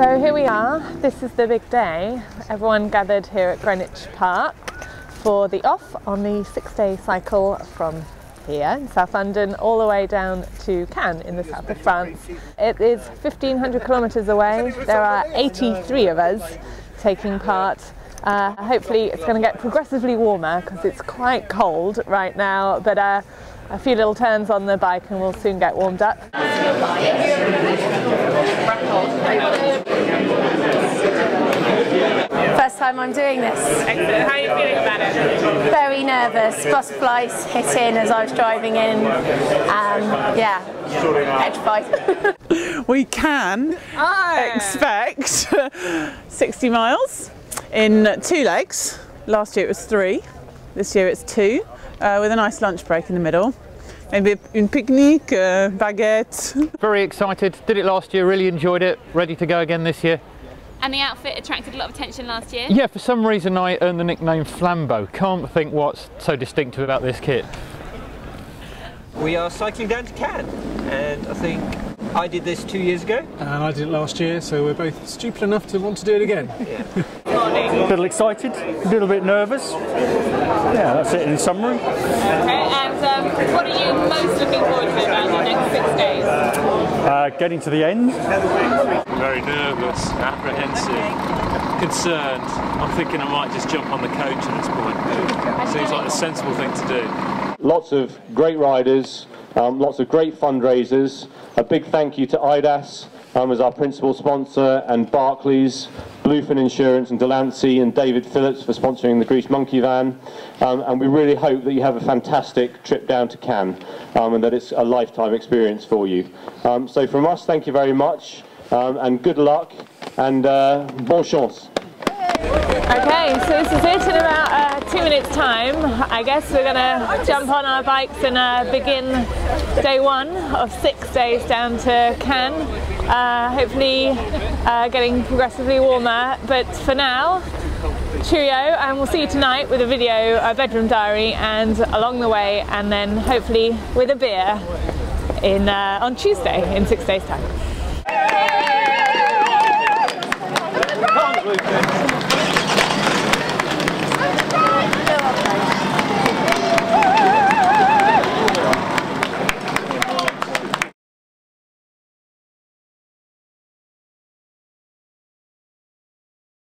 So here we are, this is the big day. Everyone gathered here at Greenwich Park for the off on the six day cycle from here in South London all the way down to Cannes in the south of France. It is 1500 kilometres away. There are 83 of us taking part. Uh, hopefully it's going to get progressively warmer because it's quite cold right now but uh, a few little turns on the bike and we'll soon get warmed up. First time I'm doing this. Excellent. How are you feeling about it? Very nervous. Bus Butterflies hit in as I was driving in. Um, yeah, petrified. we can expect 60 miles in two legs. Last year it was three, this year it's two, uh, with a nice lunch break in the middle. Maybe a picnic, a baguette. Very excited, did it last year, really enjoyed it, ready to go again this year. And the outfit attracted a lot of attention last year. Yeah, for some reason I earned the nickname Flambeau. Can't think what's so distinctive about this kit. We are cycling down to Cannes, and I think I did this two years ago. And I did it last year, so we're both stupid enough to want to do it again. A little excited, a little bit nervous. Yeah, that's it in summary. Okay, and um, what are you most looking forward to about the next six days? Uh, getting to the end. Very nervous, apprehensive, concerned. I'm thinking I might just jump on the coach at this point. Seems like a sensible thing to do. Lots of great riders, um, lots of great fundraisers. A big thank you to IDAS um, as our principal sponsor and Barclays, Bluefin Insurance and Delancey and David Phillips for sponsoring the Grease Monkey Van. Um, and we really hope that you have a fantastic trip down to Cannes um, and that it's a lifetime experience for you. Um, so from us, thank you very much um, and good luck and uh, bon chance. Okay, so this is it in about uh, two minutes time. I guess we're to jump on our bikes and uh, begin day one of six days down to Cannes. Uh, hopefully uh, getting progressively warmer, but for now, cheerio and we'll see you tonight with a video, a bedroom diary and along the way and then hopefully with a beer in uh, on Tuesday in six days time.